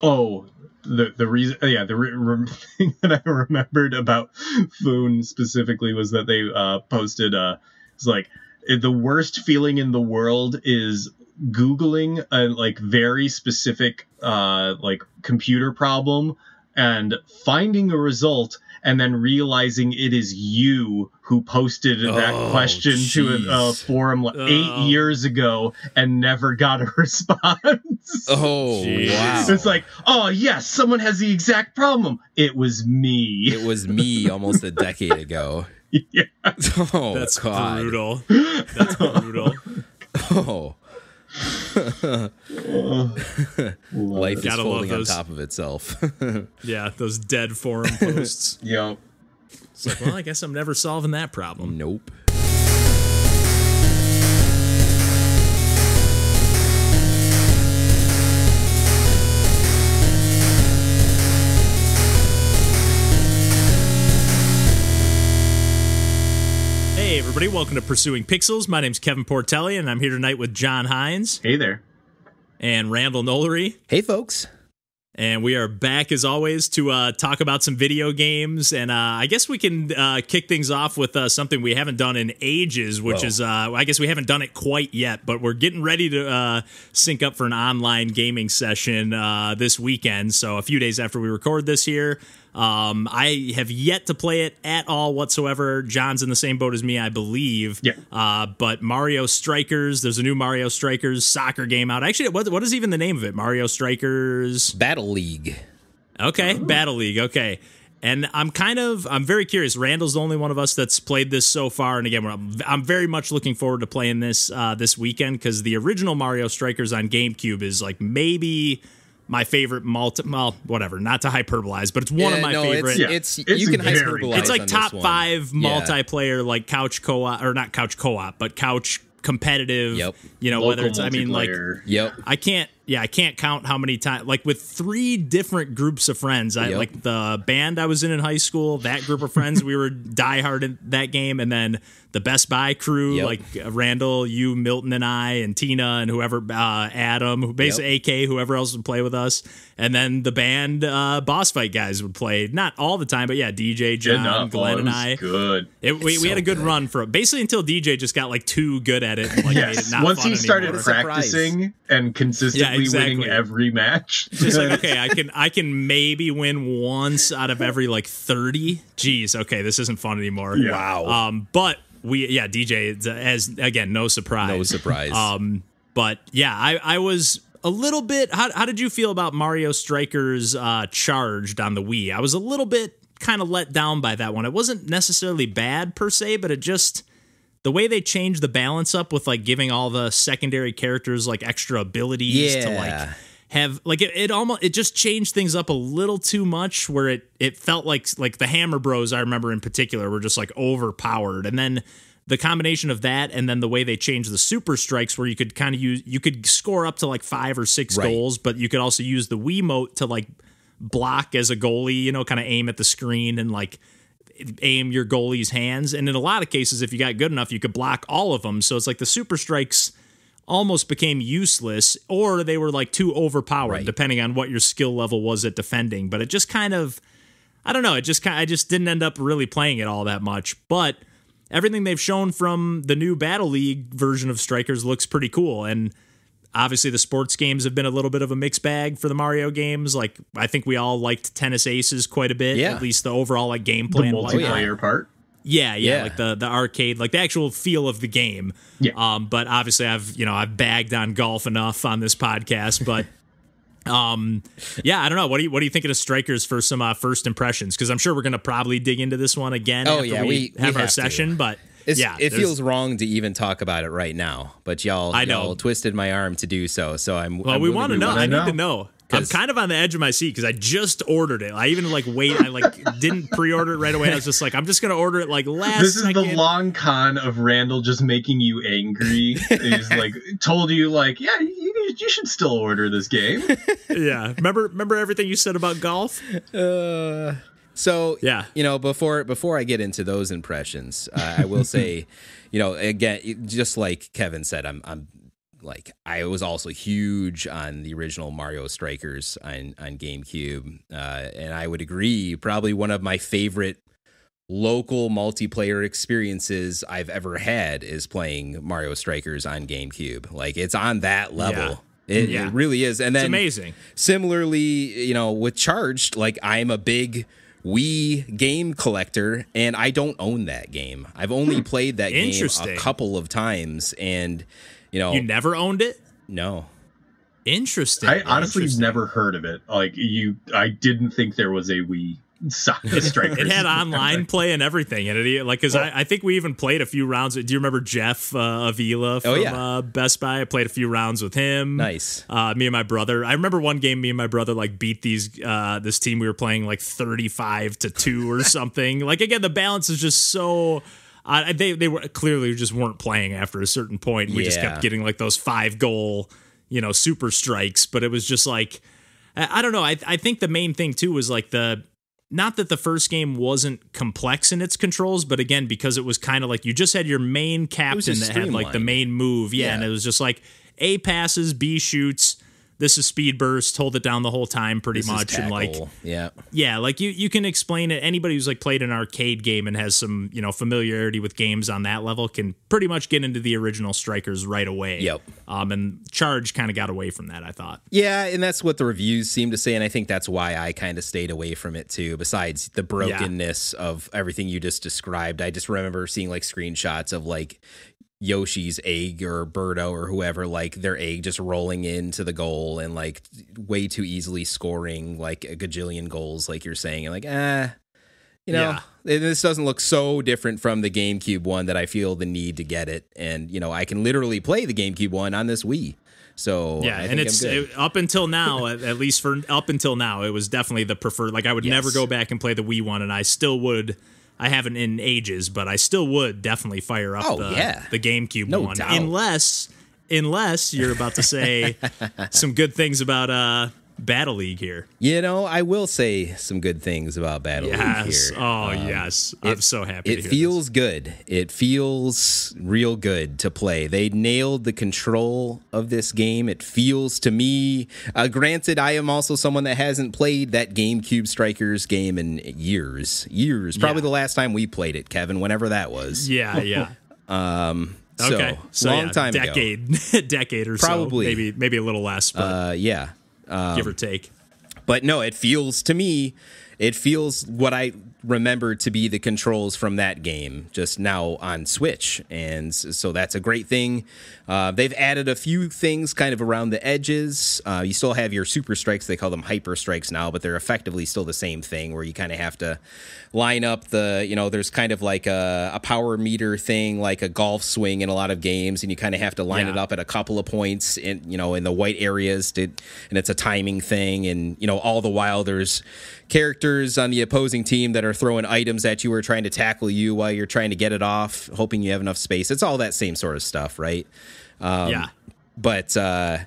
Oh, the the reason, yeah, the re- re- thing that I remembered about Foon specifically was that they uh, posted, uh, it's like the worst feeling in the world is googling a like very specific uh like computer problem and finding a result and then realizing it is you who posted that Oh, question to a, a forum like, oh. eight Oh. years ago and never got a response. Oh Jeez. wow! It's like, oh yes, someone has the exact problem. It was me. it was me almost a decade ago. yeah. Oh That's god! brutal. That's brutal. Oh, life is Gotta folding on top of itself. Yeah, those dead forum posts. Yep. It's like, well, I guess I'm never solving that problem. nope. Everybody, welcome to Pursuing Pixels. My name's Kevin Portelli, and I'm here tonight with John Hines Hey there. and Randall Nolery. Hey, folks. And we are back as always to uh, talk about some video games. And uh, I guess we can uh, kick things off with uh, something we haven't done in ages, which Whoa. is, uh, I guess we haven't done it quite yet, but we're getting ready to uh, sync up for an online gaming session uh, this weekend. So a few days after we record this here. Um, I have yet to play it at all whatsoever. John's in the same boat as me, I believe. Yeah. Uh, but Mario Strikers, there's a new Mario Strikers soccer game out. Actually, what, what is even the name of it? Mario Strikers. Battle League. Okay, Battle League. Okay. And I'm kind of I'm very curious. Randall's the only one of us that's played this so far, and again, I'm, I'm very much looking forward to playing this uh, this weekend because the original Mario Strikers on GameCube is like maybe my favorite multi. Well, whatever, not to hyperbolize, but it's one of my no, favorite. It's, it's, It's you can very hyperbolize. It's like on top this one. five Yeah. multiplayer, like couch co-op or not couch co-op, but couch competitive. Yep. You know, whether it's I mean like. Yep. I can't. Yeah, I can't count how many times. Like with three different groups of friends. I Yep. like the band I was in in high school. That group of friends, we were diehard in that game, and then the Best Buy crew, Yep. like uh, Randall, you, Milton, and I, and Tina, and whoever, uh, Adam, who basically AK, whoever else would play with us, and then the band uh, Boss Fight guys would play. Not all the time, but yeah, DJ, John, Enough. Glenn, oh, it and was I. Good. It, we, we so had a good, good. run for basically until DJ just got like too good at it. And, like, made Yes. it not Once fun he started anymore. Practicing and consistently Yeah, exactly. winning every match. just like okay i can i can maybe win once out of every like 30 jeez okay this isn't fun anymore Yeah. Wow. um but we yeah dj as again no surprise no surprise. um but yeah i i was a little bit how, how did you feel about mario strikers uh charged on the wii i was a little bit kind of let down by that one it wasn't necessarily bad per se but it just the way they changed the balance up with like giving all the secondary characters like extra abilities to like have like it, it almost it just changed things up a little too much where it it felt like like the hammer bros i remember in particular were just like overpowered and then the combination of that and then the way they changed the super strikes where you could kind of use you could score up to like five or six Right. goals but you could also use the wiimote to like block as a goalie you know kind of aim at the screen and like aim your goalie's hands. And in a lot of cases if you got good enough you could block all of them. So it's like the super strikes almost became useless or they were like too overpowered Right. depending on what your skill level was at defending. But it just kind of i don't know it just kind i just didn't end up really playing it all that much. But everything they've shown from the new battle league version of strikers looks pretty cool. And obviously the sports games have been a little bit of a mixed bag for the mario games like i think we all liked tennis aces quite a bit Yeah. at least the overall like the gameplay and whatnot. multiplayer part. Yeah, yeah, Yeah. like the the arcade, like the actual feel of the game. Yeah. Um, but obviously, I've you know I've bagged on golf enough on this podcast, but. Um, yeah, I don't know. What do you what do you think of the strikers for some uh, first impressions? Because I'm sure we're gonna probably dig into this one again. Oh, after yeah, we, we- we have our have to. session. But It's, yeah, it feels wrong to even talk about it right now, but y'all, I know. y'all twisted my arm to do so. So I'm. Well, I'm we want to to know. I need know. to know. I'm kind of on the edge of my seat because I just ordered it. I even like wait. I like didn't pre-order it right away. I was just like, I'm just gonna order it like last. This is the long con of Randall just making you angry. He's like told you like, yeah, you, you should still order this game. yeah. Remember, remember everything you said about golf? Uh, so Yeah. you know, before before I get into those impressions, uh, I will say, you know, again, just like Kevin said, I'm I'm like I was also huge on the original Mario Strikers on on GameCube, uh, and I would agree. Probably one of my favorite local multiplayer experiences I've ever had is playing Mario Strikers on GameCube. Like it's on that level. It, Yeah. it really is. And It's then amazing. similarly, you know, with Charged, like I'm a big Wii game collector and I don't own that game. I've only hmm. played that game a couple of times and you know, You never owned it? no. Interesting. I honestly Interesting. never heard of it. Like you, I didn't think there was a Wii Soccer Strikers. It had online play and everything, and it like because I, I think we even played a few rounds. Do you remember Jeff uh, Avila from Oh, yeah. uh, Best Buy? I played a few rounds with him. Nice. Uh, me and my brother. I remember one game. Me and my brother like beat these uh, this team we were playing like thirty five to two or something. like again, the balance is just so. Uh, they they were clearly just weren't playing after a certain point. We just kept getting like those five goal, you know, super strikes. But it was just like I, I don't know. I I think the main thing too was like the not that the first game wasn't complex in its controls, but again, because it was kind of like you just had your main captain that had like the main move. Yeah, Yeah. and it was just like A passes, B shoots. This is speed burst. Hold it down the whole time, pretty This much, and like yeah. yeah, like you you can explain it. Anybody who's like played an arcade game and has some you know familiarity with games on that level can pretty much get into the original strikers right away. Yep. Um, and Charge kind of got away from that. I thought. Yeah, and that's what the reviews seem to say, and I think that's why I kind of stayed away from it too. Besides the brokenness of everything you just described, I just remember seeing like screenshots of like Yoshi's egg or Birdo or whoever, like their egg just rolling into the goal and like way too easily scoring like a gajillion goals, like you're saying, and like ah. You know, Yeah. this doesn't look so different from the GameCube one that I feel the need to get it. And, you know, I can literally play the GameCube one on this Wii. So, Yeah, I and it's it- up until now, at, at least for up until now, it was definitely the preferred. Like I would never go back and play the Wii one, and I still would. I haven't in ages, but I still would definitely fire up Oh, the, yeah. the GameCube No one, doubt. unless unless you're about to say some good things about uh Battle League here. You know, I will say some good things about Battle League here. Oh Um, yes. I'm so happy. It to hear feels good. It feels real good to play. They nailed the control of this game. It feels to me. Uh, granted, I am also someone that hasn't played that GameCube Strikers game in years. Years. Probably Yeah. the last time we played it, Kevin. Whenever that was. this. Yeah. Yeah. So, okay. So long yeah, time ago. decade, decade or Probably. so. Maybe maybe a little less, but Uh, yeah. Um, give or take. But no, it feels to me, it feels what I remember to be the controls from that game, just now on Switch. And so that's a great thing. Uh, they've added a few things kind of around the edges. Uh, you still have your super strikes, they call them hyper strikes now, but they're effectively still the same thing where you kind of have to line up the, you know, there's kind of like a, a power meter thing, like a golf swing in a lot of games, and you kind of have to line Yeah. it up at a couple of points in you know in the white areas to and it's a timing thing and you know all the while there's characters on the opposing team that are throwing items at you or trying to tackle you while you're trying to get it off hoping you have enough space it's all that same sort of stuff right Um, yeah. but uh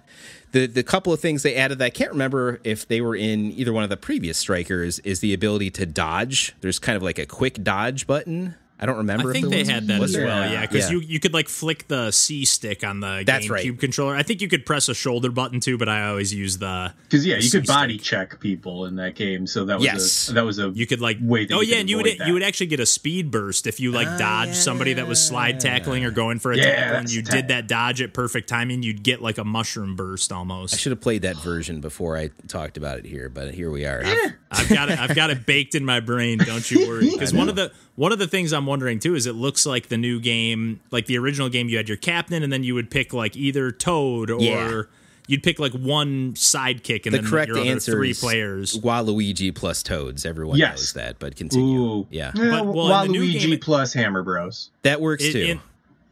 the, the couple of things they added that I can't remember if they were in either one of the previous strikers is the ability to dodge. There's kind of like a quick dodge button. I don't remember. I if think there they was- had that as well, yeah. Because Yeah. you you could like flick the C stick on the That's GameCube right. controller. I think you could press a shoulder button too, but I always use the Because yeah, the you could C-stick. body check people in that game, so that was Yes. a, that was a You could like wait. oh you yeah, and you would that. you would actually get a speed burst if you like Ah, dodged somebody that was slide tackling or going for a Yeah, tackle, and you tight. did that dodge at perfect timing. You'd get like a mushroom burst almost. I should have played that version before I talked about it here, but here we are. I've got it. I've got it baked in my brain. Don't you worry. Because one of the one of the things I'm wondering too is it looks like the new game, like the original game, you had your captain, and then you would pick like either Toad or Yeah. you'd pick like one sidekick, and The then correct your other answer three is players. Waluigi plus Toads. Everyone Yes. knows that, but continue. Ooh, Yeah, But, well, in the new Waluigi game- plus Hammer Bros. that works In, too. in,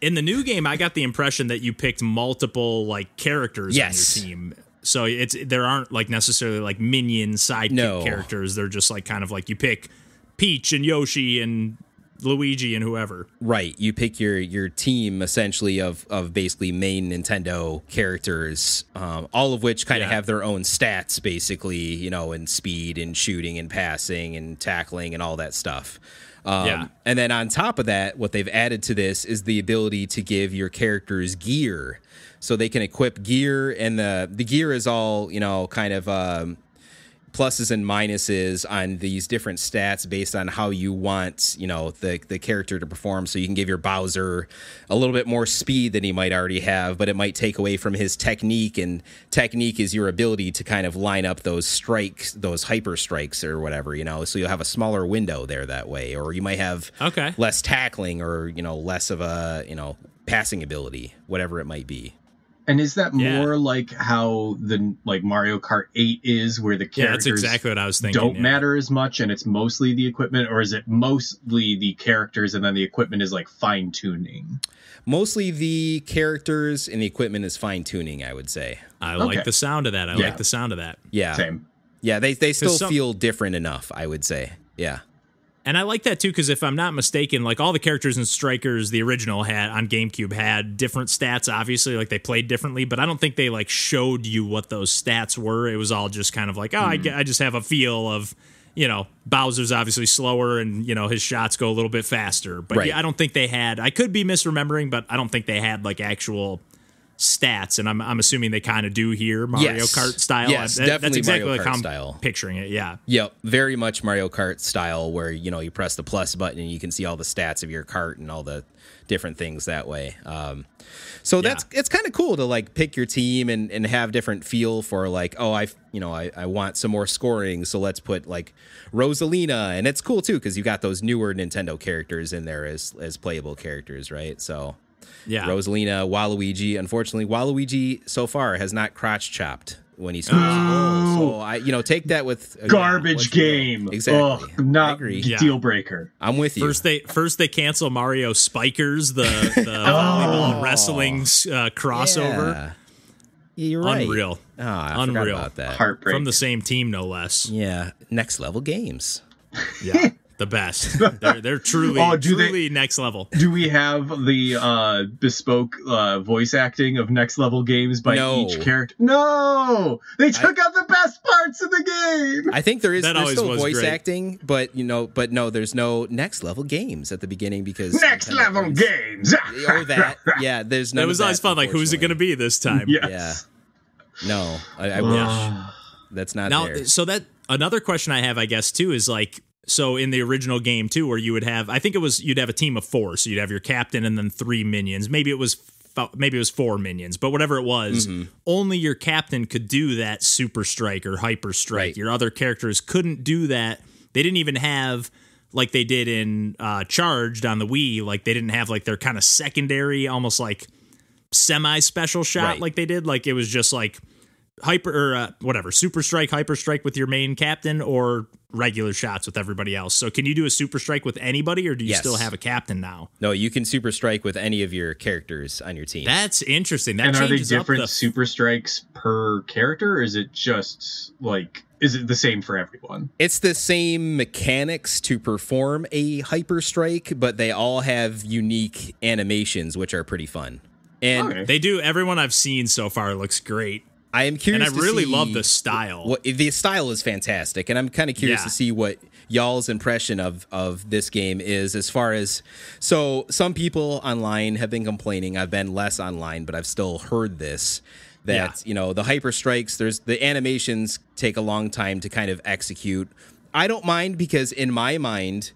in the new game, I got the impression that you picked multiple like characters Yes. on your team. So it's there aren't like necessarily like minion sidekick No. characters. They're just like kind of like you pick Peach and Yoshi and Luigi and whoever. Right. You pick your your team essentially of of basically main Nintendo characters, um, all of which kind of Yeah. have their own stats, basically, you know, in speed and shooting and passing and tackling and all that stuff. Um, Yeah. And then on top of that, what they've added to this is the ability to give your characters gear, so they can equip gear, and the the gear is all you know, kind of. Um, pluses and minuses on these different stats based on how you want, you know, the the character to perform. So you can give your Bowser a little bit more speed than he might already have, but it might take away from his technique. And technique is your ability to kind of line up those strikes, those hyper strikes or whatever, you know. So you'll have a smaller window there that way, or you might have Okay. less tackling or you know less of a you know passing ability, whatever it might be. And is that Yeah. more like how the like Mario Kart 8 is, where the Yeah, characters that's exactly what I was thinking. don't yeah. matter as much, and it's mostly the equipment, or is it mostly the characters and then the equipment is like fine tuning? Mostly the characters and the equipment is fine tuning, I would say. I like the sound of that. I Yeah. like the sound of that. Yeah. Same. Yeah, they they still some- feel different enough, I would say. Yeah. And I like that too because if I'm not mistaken, like all the characters in Strikers, the original had on GameCube had different stats. Obviously, like they played differently, but I don't think they like showed you what those stats were. It was all just kind of like, oh, I, mm-hmm. I just have a feel of, you know, Bowser's obviously slower, and you know his shots go a little bit faster. But Right. yeah, I don't think they had. I could be misremembering, but I don't think they had like actual stats. And I'm I'm assuming they kind of do here, Mario Yes. Kart style. Yes, That- definitely that's exactly Mario like Kart style. picturing it. Yeah. Yep, very much Mario Kart style where, you know, you press the plus button and you can see all the stats of your cart and all the different things that way. Um so that's it's kind of cool to like pick your team and, and have different feel for like oh I you know I, I want some more scoring so let's put like Rosalina and it's cool too because you got those newer Nintendo characters in there as as playable characters right so Yeah. Rosalina, Waluigi. Unfortunately, Waluigi so far has not crotch chopped when he scores a goal. So I, you know, take that with uh, Garbage what you game. Exactly. Ugh, I not agree. Yeah. deal breaker. I'm with you. First they first they cancel Mario Spikers, the the volleyball wrestling uh, crossover. Yeah. Yeah, you're right. Unreal. Oh, I Unreal. forgot about that. Heartbreak. From the same team, no less. Yeah, next level games. Yeah, the best. They're they're truly Oh, do they- truly next level. Do we have the uh, bespoke uh, voice acting of next level games by No. each character? No, they took out the best parts of the game. I think there is That there's still voice great. acting, but you know, but no, there's no next level games at the beginning because Next Nintendo level owns- games. or that. Yeah, there's no. It was always fun. Like, who's it going to be this time? Yes. No, I, I wish that's not Now, there. so that another question I have, I guess, too, is like, so in the original game too, where you would have, I think it was you'd have a team of four, so you'd have your captain and then three minions. Maybe it was. Maybe it was four minions, but whatever it was, Mm-hmm. only your captain could do that super strike or hyper strike. Right. Your other characters couldn't do that. They didn't even have like they did in uh, Charged on the Wii. Like they didn't have like their kind of secondary, almost like semi special shot Right. like they did. Like it was just like hyper or uh, whatever super strike, hyper strike with your main captain, or regular shots with everybody else. So can you do a super strike with anybody, or do you Yes. still have a captain now? no, you can super strike with any of your characters on your team. That's interesting. That and are they different the super strikes per character, or is it just like is it the same for everyone? It's the same mechanics to perform a hyper strike, but they all have unique animations, which are pretty fun. And Okay. They do. Everyone I've seen so far looks great, I am curious. and. I really love the style. What the style is fantastic, and I'm kind of curious Yeah. to see what y'all's impression of of this game is. As far as so, some people online have been complaining. I've been less online, but I've still heard this that Yeah. you know the hyper strikes. There's the animations take a long time to kind of execute. I don't mind because in my mind.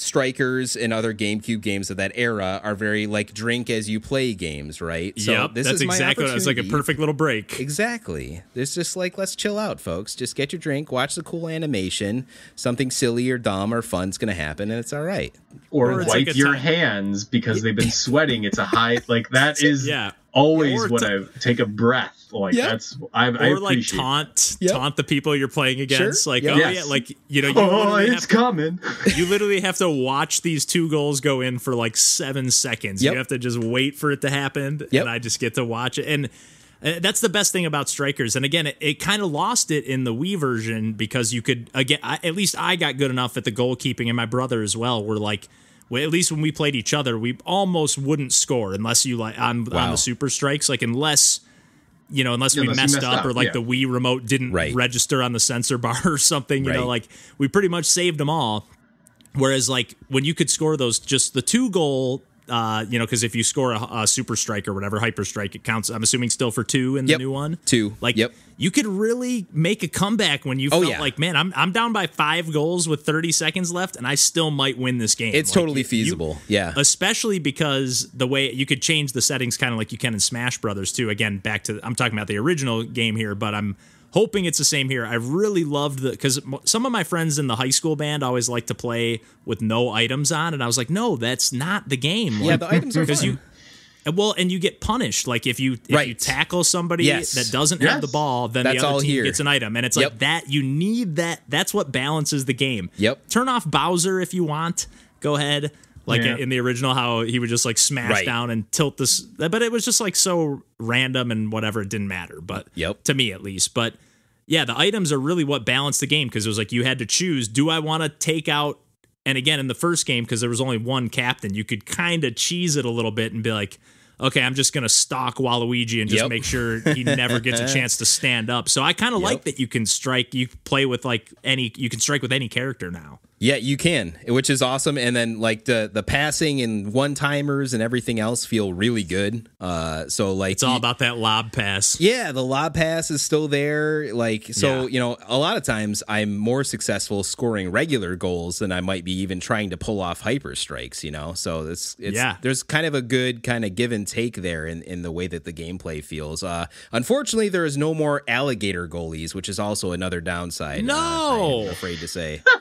Strikers and other GameCube games of that era are very like drink as you play games, right? yep, that's is my exactly. It's like a perfect little break. Exactly. There's just like let's chill out, folks. Just get your drink, watch the cool animation. Something silly or dumb or fun's gonna happen, and it's all right. Or, Or wipe like your time- hands because they've been sweating. It's a high like that is Yeah. Always Or what t- I take a breath. Like Yep. that's I, I or like taunt Yep. taunt the people you're playing against. Sure. Like, Yeah. oh Yes. yeah, like you know, you Oh, literally it's to coming. you literally have to watch these two goals go in for like seven seconds. Yep. You have to just wait for it to happen, Yep. and I just get to watch it. And uh, that's the best thing about Strikers. And again, it, it kind of lost it in the Wii version because you could again, I, at least I got good enough at the goalkeeping, and my brother as well. Were like well, at least when we played each other, we almost wouldn't score unless you like on on the super strikes, like unless you know, unless we Unless messed, messed up, up, or like yeah. the Wii remote didn't Right. register on the sensor bar or something, you know, like we pretty much saved them all. Whereas, like when you could score those, just the two goal, uh, you know, because if you score a, a super strike or whatever hyper strike, it counts. I'm assuming still for two in the Yep. new one. Two. Like, Yep. you could really make a comeback when you Oh, felt yeah. like, man, I'm I'm down by five goals with 30 seconds left, and I still might win this game. It's Like, totally you- you- feasible. yeah. especially because the way you could change the settings kind of like you can in Smash Brothers too. Again, back to I'm talking about the original game here, but I'm hoping it's the same here. I really loved the because some of my friends in the high school band always like to play with no items on, and I was like, no, that's not the game. Yeah, Like, the items are because you. Well, and you get punished. Like if you if you tackle somebody Yes. that doesn't have the ball, then That's the other all team here. gets an item, and it's Yep. like that. You need that. That's what balances the game. Yep. Turn off Bowser if you want. Go ahead. Like Yeah. in the original, how he would just like smash Right. down and tilt this, but it was just like so random and whatever. It didn't matter, but Yep. to me at least. But yeah, the items are really what balanced the game because it was like you had to choose: do I want to take out? And again, in the first game, because there was only one captain, you could kind of cheese it a little bit and be like, okay, I'm just gonna stalk Waluigi and just Yep. make sure he never gets a chance to stand up. So I kind of like that you can strike. You play with like any. You can strike with any character now. Yeah, you can, which is awesome. And then like the the passing and one timers and everything else feel really good. Uh, so like It's all you- about that lob pass. Yeah, the lob pass is still there. Like so, Yeah. you know, a lot of times I'm more successful scoring regular goals than I might be even trying to pull off hyper strikes. You know, so it's it's Yeah. there's kind of a good kind of give and take there in in the way that the gameplay feels. Uh, unfortunately, there is no more alligator goalies, which is also another downside. uh, No. I'm afraid to say.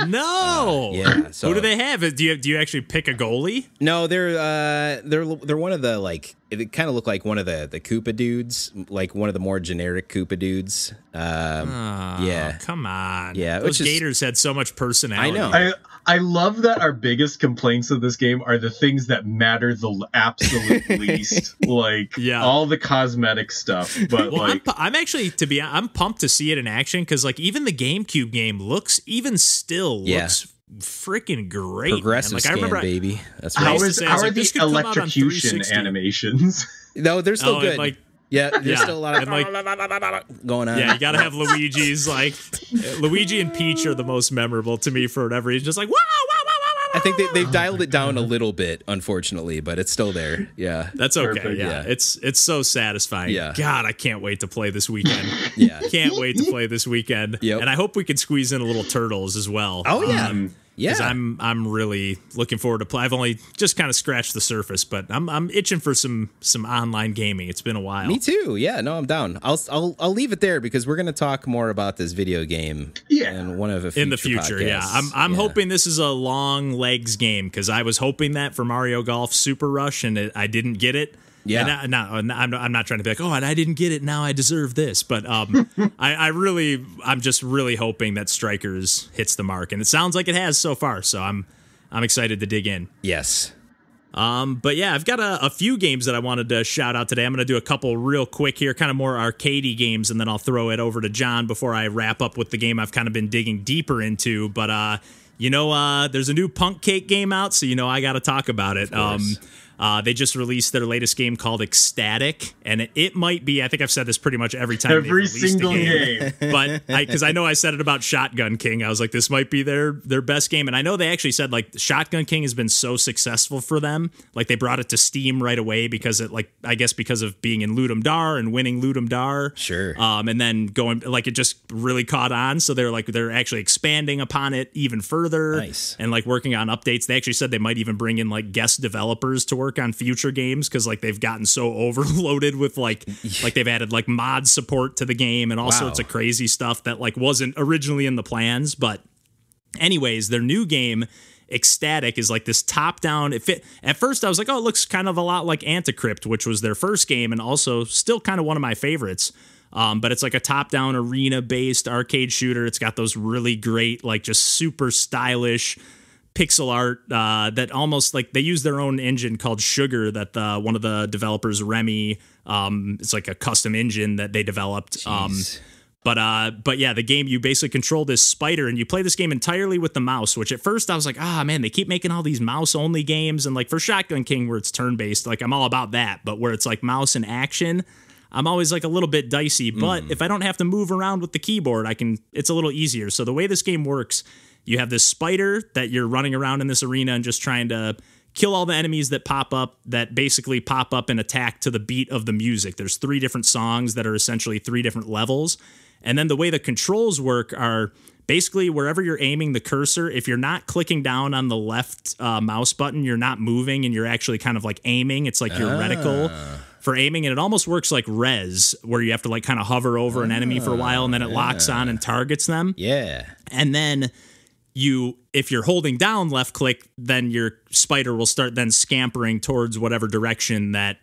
No. yeah, so- Who do they have? Do you do you actually pick a goalie? No, they're uh they're they're one of the like it kind of look like one of the the Koopa dudes, like one of the more generic Koopa dudes. Um, yeah, Oh, come on. Yeah, Those which is- Gators had so much personality. I know. I I love that our biggest complaints of this game are the things that matter the absolute least, like Yeah. all the cosmetic stuff. But Well, I'm, I'm actually to be I'm pumped to see it in action because like even the GameCube game looks even still Yeah. looks freaking great. man. progressive Like I remember baby. That's how right. used is say, how was are like, the this could come out on electrocution animations? no, they're still Oh, good. like- yeah, there's Yeah. still a lot of like- going on. Yeah, you gotta have Luigi's like Luigi and Peach are the most memorable to me for whatever reason. Just like wow, wow. I think they, they've dialed it down a little bit, unfortunately, but it's still there. Yeah, That's okay. Yeah. yeah. it's it's so satisfying. Yeah. God, I can't wait to play this weekend. yeah. can't wait to play this weekend. Yep. And I hope we can squeeze in a little turtles as well. Oh yeah, um, yeah. because I'm I'm really looking forward to play. I've only just kind of scratched the surface, but I'm I'm itching for some some online gaming. It's been a while. Me too. Yeah, no, I'm down. I'll I'll I'll leave it there because we're gonna talk more about this video game. Yeah. in one of a in the future, yeah. I'm I'm Yeah. hoping this is a long legs game because I was hoping that for Mario Golf Super Rush and it, I didn't get it. Yeah. and I, no, I'm not, I'm not trying to be like, oh, and I didn't get it. Now I deserve this. But um, I, I really, I'm just really hoping that Strikers hits the mark, and it sounds like it has so far. So I'm, I'm excited to dig in. Yes. Um, but yeah, I've got a, a few games that I wanted to shout out today. I'm going to do a couple real quick here, kind of more arcadey games, and then I'll throw it over to John before I wrap up with the game I've kind of been digging deeper into. But uh, you know, uh, there's a new PUNKCAKE game out, so you know I got to talk about it. Um, uh, they just released their latest game called Ecstatic, and it, it might be. I think I've said this pretty much every time. they've Every single game game. but because I, know I said it about Shotgun King, I was like, this might be their their best game, and I know they actually said like Shotgun King has been so successful for them, like they brought it to Steam right away because it like I guess because of being in Ludum Dare and winning Ludum Dare, Sure. um, and then going like it just really caught on, so they're like they're actually expanding upon it even further, Nice. and like working on updates. They actually said they might even bring in like guest developers to work on future games because like they've gotten so overloaded with like like they've added like mod support to the game and all Wow. sorts of crazy stuff that like wasn't originally in the plans. But anyways, their new game. Ecstatic is like this top down. If It fit at first. I was like, oh, it looks kind of a lot like Anticrypt, which was their first game, and also still kind of one of my favorites. Um, but it's like a top down arena based arcade shooter. It's got those really great, like just super stylish pixel art uh, that almost like they use their own engine called Sugar that the, one of the developers Remy um, it's like a custom engine that they developed um, But uh, but yeah, the game you basically control this spider, and you play this game entirely with the mouse. Which at first I was like, ah man, they keep making all these mouse only games, and like for Shotgun King where it's turn based, like I'm all about that. But where it's like mouse and action, I'm always like a little bit dicey. But if I don't have to move around with the keyboard, I can. It's a little easier. So the way this game works, you have this spider that you're running around in this arena and just trying to kill all the enemies that pop up that basically pop up and attack to the beat of the music. There's three different songs that are essentially three different levels. And then the way the controls work are basically wherever you're aiming the cursor, if you're not clicking down on the left uh, mouse button, you're not moving and you're actually kind of like aiming. It's like your reticle for aiming, and it almost works like Rez, where you have to like kind of hover over an enemy for a while and then it locks on and targets them. Yeah. And then you if you're holding down left click then your spider will start then scampering towards whatever direction that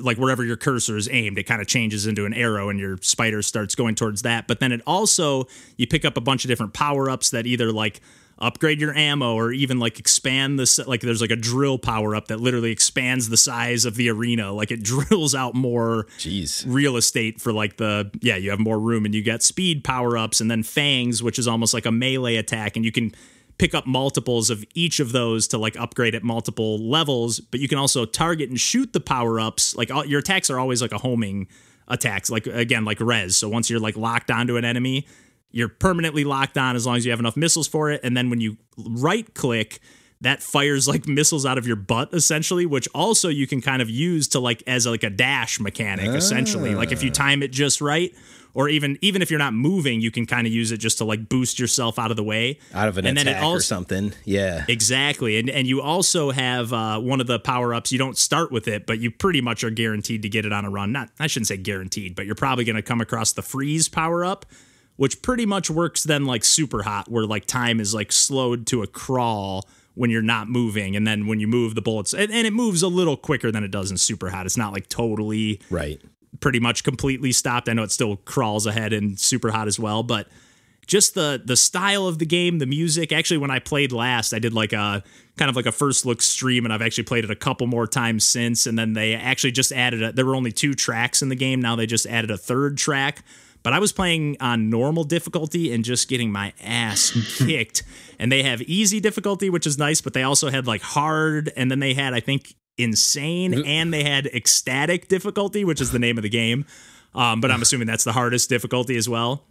like wherever your cursor is aimed. It kind of changes into an arrow and your spider starts going towards that. But then it also you pick up a bunch of different power-ups that either like upgrade your ammo or even like expand this like there's like a drill power up that literally expands the size of the arena. Like it drills out more Jeez. real estate for like the yeah you have more room and you get speed power ups and then fangs which is almost like a melee attack. And you can pick up multiples of each of those to like upgrade at multiple levels. But you can also target and shoot the power ups. Like all, your attacks are always like a homing attacks like again like Rez. So once you're like locked onto an enemy you're permanently locked on as long as you have enough missiles for it and then when you right click that fires like missiles out of your butt essentially which also you can kind of use to like as like a dash mechanic essentially like if you time it just right or even even if you're not moving you can kind of use it just to like boost yourself out of the way Out of an And then it attack or something. Yeah. Exactly. And and you also have uh, one of the power ups. You don't start with it, but you pretty much are guaranteed to get it on a run. Not I shouldn't say guaranteed, but you're probably going to come across the freeze power up, which pretty much works then like Superhot, where like time is like slowed to a crawl when you're not moving, and then when you move, the bullets and, and it moves a little quicker than it does in Superhot. It's not like totally right. pretty much completely stopped. I know it still crawls ahead in Superhot as well, but just the the style of the game, the music. Actually, when I played last, I did like a kind of like a first look stream, and I've actually played it a couple more times since. And then they actually just added a, there were only two tracks in the game. Now they just added a third track. But I was playing on normal difficulty and just getting my ass kicked. And they have easy difficulty, which is nice, but they also had like hard, and then they had I think insane, and they had ecstatic difficulty, which is the name of the game. Um, but I'm assuming that's the hardest difficulty as well.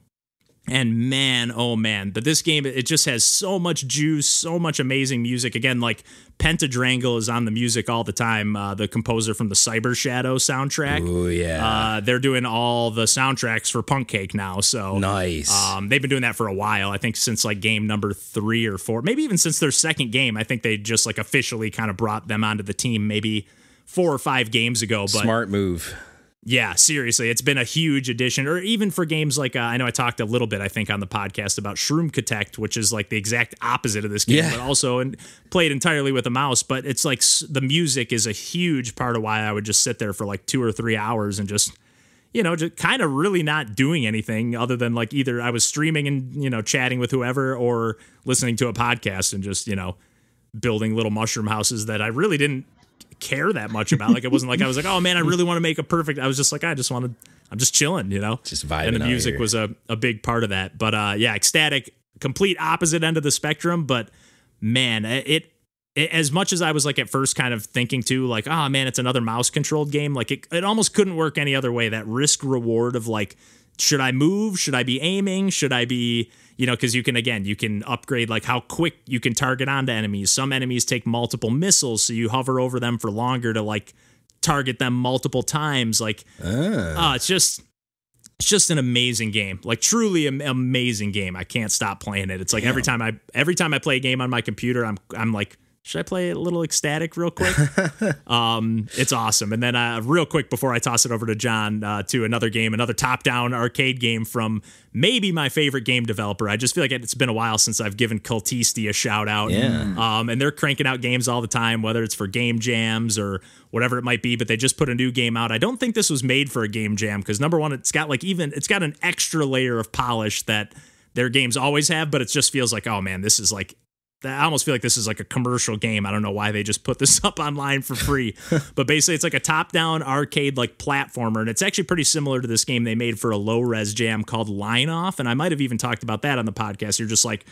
And man, oh man, but this game it just has so much juice, so much amazing music. Again, like Pentadrangle is on the music all the time. Uh, the composer from the Cyber Shadow soundtrack. Oh yeah. Uh, they're doing all the soundtracks for PUNKCAKE now. So nice. um, they've been doing that for a while. I think since like game number three or four, maybe even since their second game. I think they just like officially kind of brought them onto the team maybe four or five games ago. But Smart move. Yeah, seriously, it's been a huge addition. Or even for games like uh, I know I talked a little bit, I think, on the podcast about Shroom Protect, which is like the exact opposite of this game, Yeah. but also and played entirely with a mouse. But it's like s- the music is a huge part of why I would just sit there for like two or three hours and just you know, just kind of really not doing anything other than like either I was streaming and, you know, chatting with whoever or listening to a podcast and just, you know, building little mushroom houses that I really didn't care that much about. Like it wasn't like I was like, oh man, I really want to make a perfect. I was just like, I just wanted, I'm just chilling, you know, Just vibing And the music was a, a big part of that. But uh, yeah, ecstatic, complete opposite end of the spectrum. But man, it, it as much as I was like at first kind of thinking too, like, oh man, it's another mouse controlled game. Like it, it almost couldn't work any other way. That risk reward of like, should I move? Should I be aiming? Should I be, you know, because you can again, you can upgrade like how quick you can target onto enemies. Some enemies take multiple missiles, so you hover over them for longer to like target them multiple times. Like, ah, it's just it's just an amazing game like truly am- amazing game i can't stop playing it it's like every time i every time i play a game on my computer i'm i'm like should i play a little ecstatic real quick um it's awesome and then uh real quick before i toss it over to john uh to another game another top down arcade game from maybe my favorite game developer i just feel like it's been a while since i've given Kultisti a shout out Yeah. um, and they're cranking out games all the time, whether it's for game jams or whatever it might be. But they just put a new game out. I don't think this was made for a game jam because number one, it's got like even it's got an extra layer of polish that their games always have, but it just feels like, oh man, this is like I almost feel like this is like a commercial game. I don't know why they just put this up online for free. but basically, it's like a top down arcade like platformer. And it's actually pretty similar to this game they made for a low res jam called Line Off. And I might have even talked about that on the podcast. You're just like,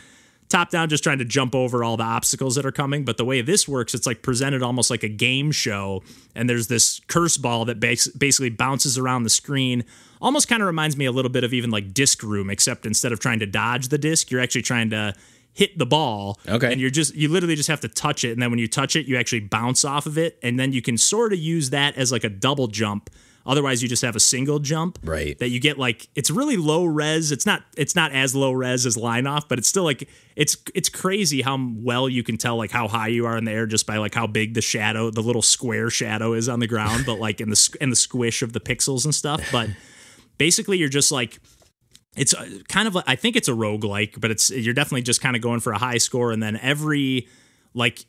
top down just trying to jump over all the obstacles that are coming but the way this works it's like presented almost like a game show and there's this curse ball that bas- basically bounces around the screen almost kind of reminds me a little bit of even like disc room except instead of trying to dodge the disc you're actually trying to hit the ball Okay. and you're just you literally just have to touch it and then when you touch it you actually bounce off of it and then you can sort of use that as like a double jump otherwise you just have a single jump Right. that you get like it's really low res it's not it's not as low res as line off but it's still like it's it's crazy how well you can tell like how high you are in the air just by like how big the shadow the little square shadow is on the ground but like in the in the squish of the pixels and stuff but basically you're just like it's uh, kind of like- I think it's a roguelike, but it's you're definitely just kind of going for a high score and then every like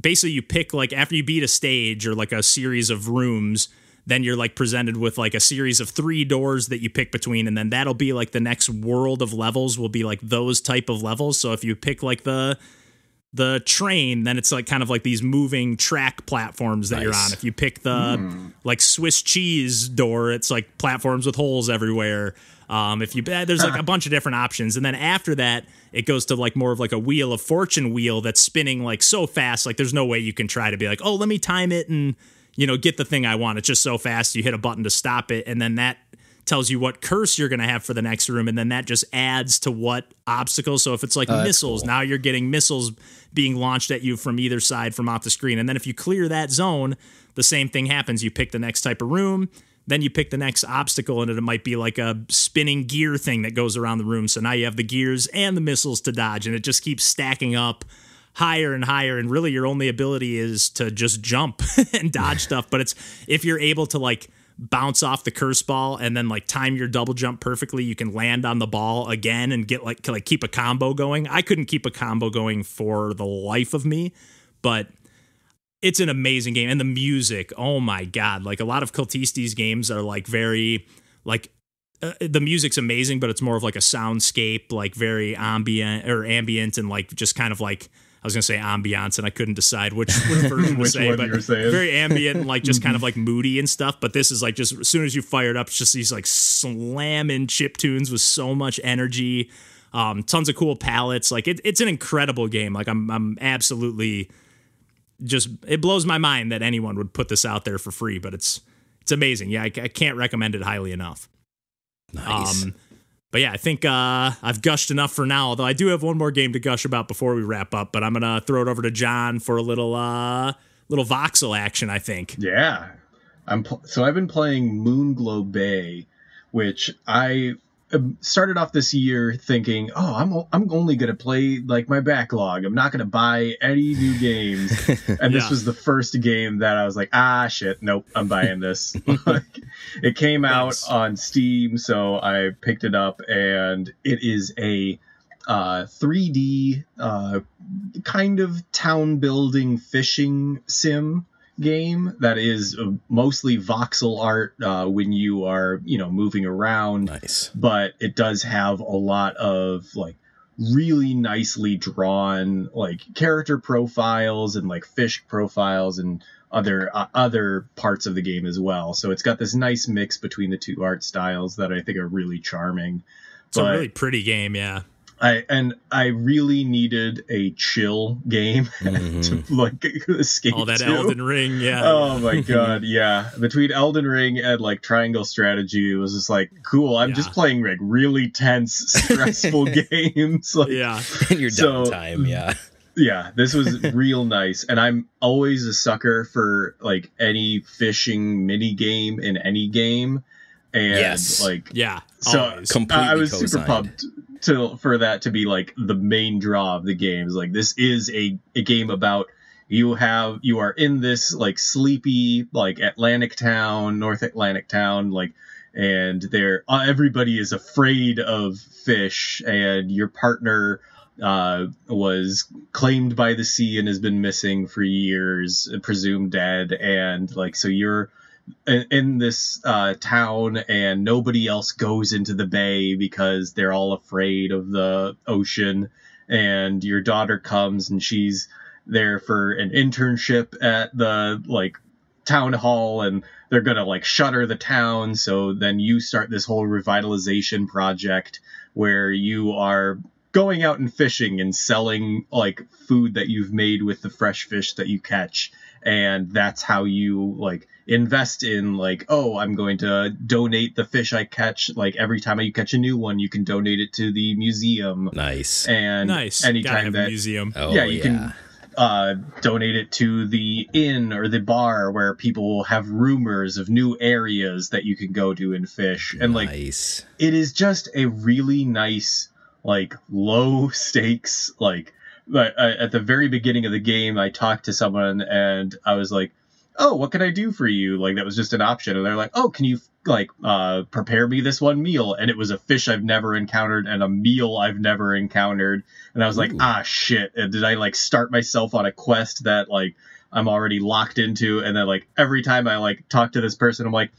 basically you pick like after you beat a stage or like a series of rooms then you're like presented with like a series of three doors that you pick between and then that'll be like the next world of levels will be like those type of levels. So if you pick like the the train then it's like kind of like these moving track platforms that you're on. If you pick the like swiss cheese door it's like platforms with holes everywhere um, if you eh, there's like a bunch of different options. And then after that it goes to like more of like a wheel of fortune wheel that's spinning like so fast like there's no way you can try to be like oh let me time it and you know get the thing i want. It's just so fast you hit a button to stop it and then that tells you what curse you're going to have for the next room and then that just adds to what obstacles. So if it's like missiles now you're getting missiles being launched at you from either side from off the screen. And then if you clear that zone the same thing happens. You pick the next type of room then you pick the next obstacle and it might be like a spinning gear thing that goes around the room. So now you have the gears and the missiles to dodge and it just keeps stacking up higher and higher. And really your only ability is to just jump and dodge stuff. But it's if you're able to like bounce off the curse ball and then like time your double jump perfectly you can land on the ball again and get like like keep a combo going. I couldn't keep a combo going for the life of me but it's an amazing game and the music oh my god like a lot of Kultisti's games are like very like uh, the music's amazing but it's more of like a soundscape like very ambient or ambient and like just kind of like I was gonna say ambiance, and I couldn't decide which, which version to say, but you were saying. very ambient and like just kind of like moody and stuff. But this is like just as soon as you fire it up, it's just these like slamming chip tunes with so much energy, um, tons of cool palettes. Like it, it's an incredible game. Like I'm I'm absolutely just it blows my mind that anyone would put this out there for free, but it's it's amazing. Yeah, I, I can't recommend it highly enough. Nice. Um, but yeah, I think uh, I've gushed enough for now. Although I do have one more game to gush about before we wrap up. But I'm gonna throw it over to John for a little uh, little voxel action. I think. Yeah, I'm pl- so I've been playing Moonglow Bay, which I started off this year thinking, oh, I'm o- I'm only gonna play like my backlog. I'm not gonna buy any new games. And this Yeah. was the first game that I was like, ah, shit, nope, I'm buying this. It came out Nice. on Steam, so I picked it up, and it is a uh, 3D uh, kind of town building fishing sim game that is uh, mostly voxel art uh, when you are you know moving around nice. but it does have a lot of like really nicely drawn like character profiles and like fish profiles and other uh, other parts of the game as well so it's got this nice mix between the two art styles that i think are really charming It's a really pretty game. Yeah. I and I really needed a chill game mm-hmm. to like escape All that to. Elden Ring. Yeah. Oh my god, yeah. Between Elden Ring and like Triangle Strategy, it was just like cool. I'm just playing like really tense, stressful games. Like, yeah. In your So- downtime, yeah. yeah, this was real nice. And I'm always a sucker for like any fishing mini game in any game. And Yes. like Yeah. so always. Completely I I was super co-signed. pumped to for that to be like the main draw of the game. Is like this is a, a game about you have you are in this like sleepy like Atlantic town, North Atlantic town, like and there uh, everybody is afraid of fish and your partner uh, was claimed by the sea and has been missing for years, presumed dead, and like so you're in, this uh, town and nobody else goes into the bay because they're all afraid of the ocean. And your daughter comes and she's there for an internship at the like town hall and they're gonna like shutter the town. So then you start this whole revitalization project where you are going out and fishing and selling like food that you've made with the fresh fish that you catch and that's how you like invest in like oh i'm going to donate the fish i catch like every time you catch a new one you can donate it to the museum Nice. and Nice. Gotta anytime that a museum. Oh, yeah, you can uh, donate it to the inn or the bar where people will have rumors of new areas that you can go to and fish. And like, nice. it is just a really nice, like, low stakes. Like, but uh, at the very beginning of the game, I talked to someone and I was like, "Oh, what can I do for you?" Like that was just an option, and they're like, "Oh, can you like uh, prepare me this one meal?" And it was a fish I've never encountered and a meal I've never encountered, and I was like, Ooh. "Ah, shit!" And did I like start myself on a quest that like I'm already locked into, and then like every time I like talk to this person, I'm like,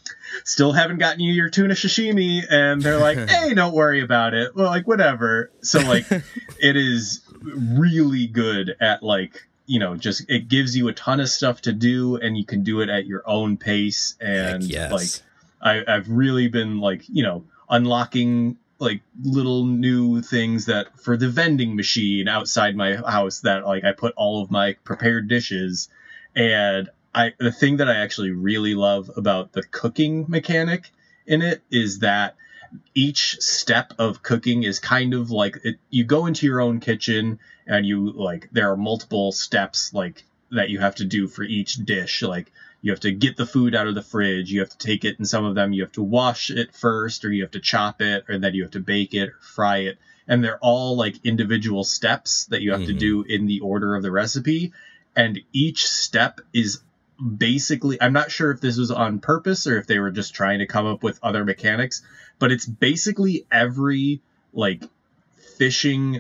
"Still haven't gotten you your tuna sashimi," and they're like, "Hey, don't worry about it." Well, like whatever. So like, it is really good at like you know just it gives you a ton of stuff to do and you can do it at your own pace and yes. like I, I've really been like you know unlocking like little new things that for the vending machine outside my house that like I put all of my prepared dishes and I the thing that I actually really love about the cooking mechanic in it is that each step of cooking is kind of like it, you go into your own kitchen and you like there are multiple steps like that you have to do for each dish. Like you have to get the food out of the fridge you have to take it and some of them you have to wash it first or you have to chop it or then you have to bake it or fry it. And they're all like individual steps that you have to Mhm. do in the order of the recipe. And each step is basically i'm not sure if this was on purpose or if they were just trying to come up with other mechanics but it's basically every like fishing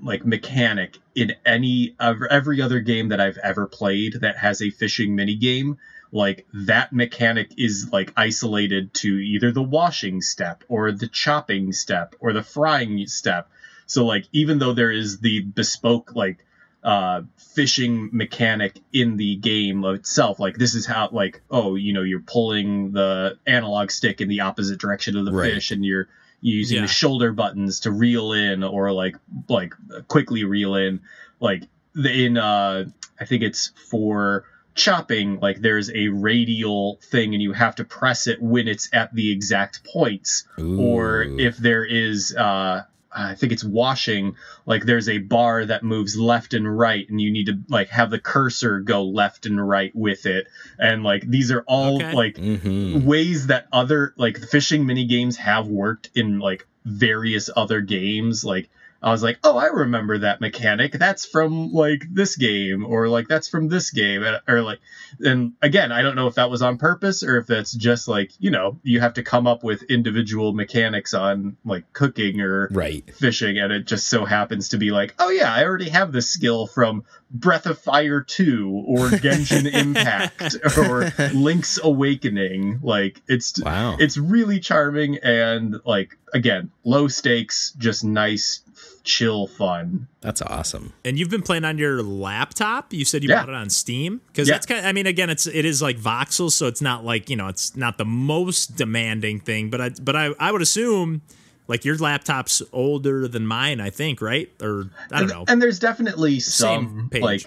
like mechanic in any of every other game that I've ever played that has a fishing mini game like that mechanic is like isolated to either the washing step or the chopping step or the frying step. So like even though there is the bespoke like uh fishing mechanic in the game itself like this is how like oh you know you're pulling the analog stick in the opposite direction of the Right. fish and you're using Yeah. the shoulder buttons to reel in or like like quickly reel in like the, in uh i think it's for chopping like there's a radial thing and you have to press it when it's at the exact points or if there is uh I think it's washing like there's a bar that moves left and right and you need to like have the cursor go left and right with it and like these are all Okay. like Mhm. ways that other like fishing mini games have worked in like various other games like i was like oh i remember that mechanic that's from like this game or like that's from this game and- or like and again i don't know if that was on purpose or if that's just like you know you have to come up with individual mechanics on like cooking or Right. fishing and it just so happens to be like oh yeah i already have this skill from breath of fire 2 or genshin impact or link's awakening like it's Wow. it's really charming and like again low stakes just nice chill fun That's awesome. And you've been playing on your laptop. You said you Yeah. bought it on Steam because Yeah. that's kind. Of, I mean, again, it's it is like voxels, so it's not like you know, it's not the most demanding thing. But I but I I would assume like your laptop's older than mine. I think right or I don't and, know. and there's definitely some page. like